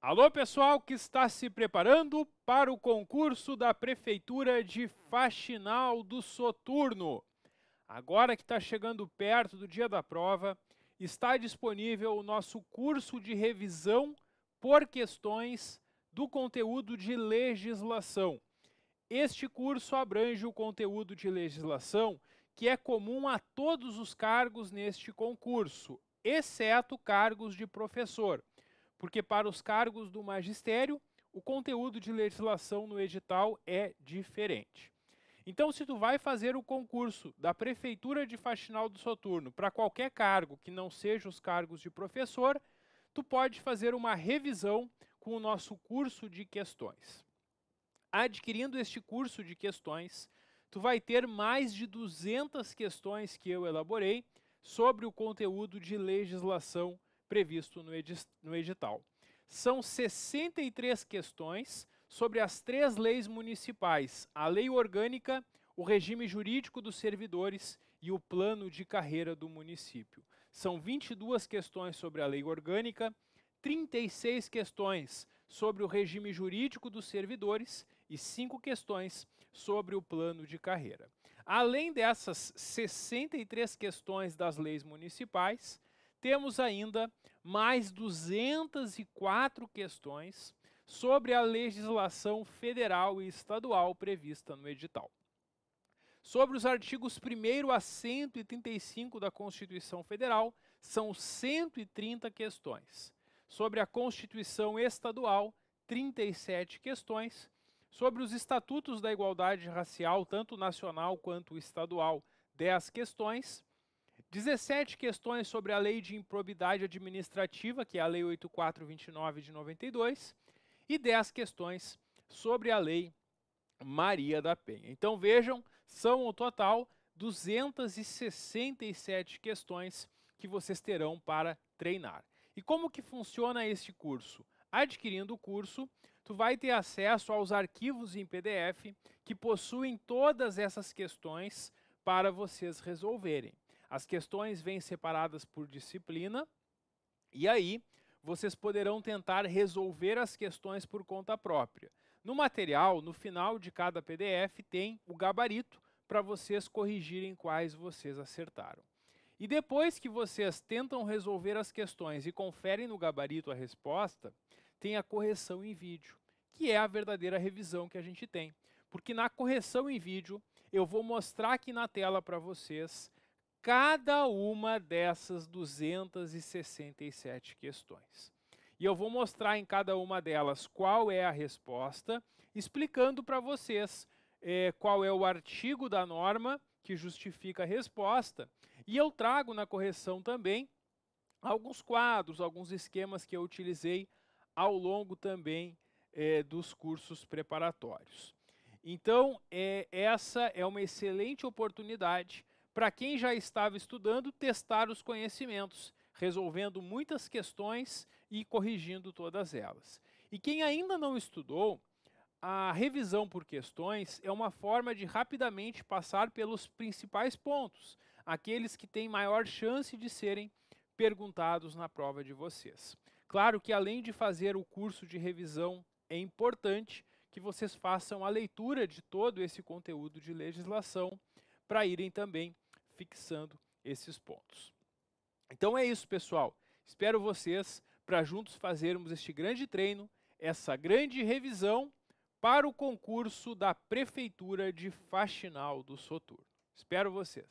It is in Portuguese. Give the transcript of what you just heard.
Alô, pessoal que está se preparando para o concurso da Prefeitura de Faxinal do Soturno. Agora que está chegando perto do dia da prova, está disponível o nosso curso de revisão por questões do conteúdo de legislação. Este curso abrange o conteúdo de legislação que é comum a todos os cargos neste concurso, exceto cargos de professor porque para os cargos do magistério, o conteúdo de legislação no edital é diferente. Então, se tu vai fazer o concurso da Prefeitura de Faxinal do Soturno para qualquer cargo que não seja os cargos de professor, tu pode fazer uma revisão com o nosso curso de questões. Adquirindo este curso de questões, tu vai ter mais de 200 questões que eu elaborei sobre o conteúdo de legislação previsto no edital. São 63 questões sobre as três leis municipais: a lei orgânica, o regime jurídico dos servidores e o plano de carreira do município. São 22 questões sobre a lei orgânica, 36 questões sobre o regime jurídico dos servidores e 5 questões sobre o plano de carreira. Além dessas 63 questões das leis municipais, temos ainda mais 204 questões sobre a legislação federal e estadual prevista no edital. Sobre os artigos 1 a 135 da Constituição Federal, são 130 questões. Sobre a Constituição Estadual, 37 questões. Sobre os Estatutos da Igualdade Racial, tanto nacional quanto estadual, 10 questões. 17 questões sobre a Lei de Improbidade Administrativa, que é a Lei 8429 de 92, e 10 questões sobre a Lei Maria da Penha. Então vejam, são o total 267 questões que vocês terão para treinar. E como que funciona esse curso? Adquirindo o curso, tu vai ter acesso aos arquivos em PDF que possuem todas essas questões para vocês resolverem. As questões vêm separadas por disciplina e aí vocês poderão tentar resolver as questões por conta própria. No material, no final de cada PDF, tem o gabarito para vocês corrigirem quais vocês acertaram. E depois que vocês tentam resolver as questões e conferem no gabarito a resposta, tem a correção em vídeo, que é a verdadeira revisão que a gente tem. Porque na correção em vídeo, eu vou mostrar aqui na tela para vocês cada uma dessas 267 questões. E eu vou mostrar em cada uma delas qual é a resposta, explicando para vocês é, qual é o artigo da norma que justifica a resposta. E eu trago na correção também alguns quadros, alguns esquemas que eu utilizei ao longo também é, dos cursos preparatórios. Então, é, essa é uma excelente oportunidade para quem já estava estudando, testar os conhecimentos, resolvendo muitas questões e corrigindo todas elas. E quem ainda não estudou, a revisão por questões é uma forma de rapidamente passar pelos principais pontos, aqueles que têm maior chance de serem perguntados na prova de vocês. Claro que além de fazer o curso de revisão, é importante que vocês façam a leitura de todo esse conteúdo de legislação para irem também fixando esses pontos. Então é isso, pessoal. Espero vocês para juntos fazermos este grande treino, essa grande revisão para o concurso da Prefeitura de Faxinal do Soturno. Espero vocês.